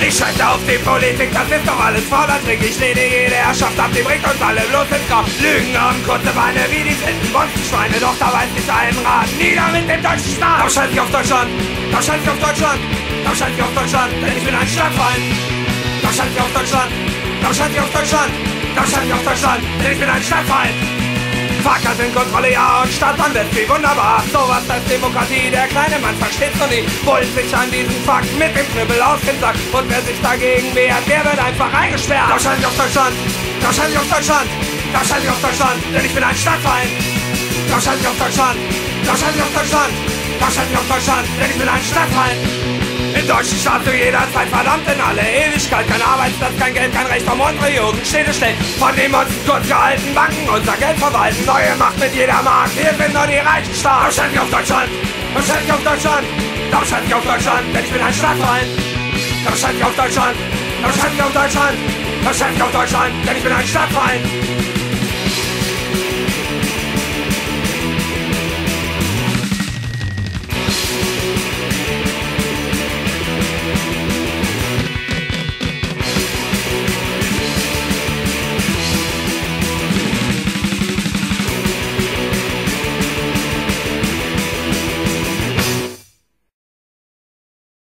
Ich scheiße auf die Politik, das ist doch alles vorderträgt. Ich lehne jede Herrschaft ab, die bringt uns alle bloß ins Grab. Lügen haben kurze Beine wie die finden Schweine, doch da weiß ich einen Rat. Nieder mit dem deutschen Staat! Da scheiße ich auf Deutschland, da scheiße ich auf Deutschland, da scheiße ich auf Deutschland, denn ich bin ein Stadtfeind. Da scheiße ich auf Deutschland, da scheiße ich auf Deutschland, da scheiße ich auf Deutschland, denn ich bin ein Stadtfeind. Fahrkartenkontrolle, ja, und Stadtbahn wird wie wunderbar. Sowas als Demokratie, der kleine Mann versteht's noch nie. Wollen sich an diesen Fakt mit dem Knüppel aus dem Sack. Und wer sich dagegen wehrt, der wird einfach eingesperrt. Scheint auf Deutschland, scheint auf Deutschland, scheint auf Deutschland, denn ich bin ein Stadtfeind. Scheint auf Deutschland, scheint auf Deutschland, scheint auf Deutschland, denn ich bin ein Stadtfeind. Deutschen Staat zu jeder Zeit verdammt in alle Ewigkeit. Kein Arbeitsplatz, kein Geld, kein Recht vom unsere Jugend steht es schlecht. Von dem uns kurz gehalten Banken unser Geld verwalten. Neue Macht mit jeder Mark, hier sind nur die reichen Staat. Wahrscheinlich auf Deutschland, wahrscheinlich auf Deutschland, wahrscheinlich auf Deutschland, denn ich bin ein Stadtfeind. Wahrscheinlich auf Deutschland, wahrscheinlich auf Deutschland, wahrscheinlich auf Deutschland, denn ich bin ein Stadtfeind.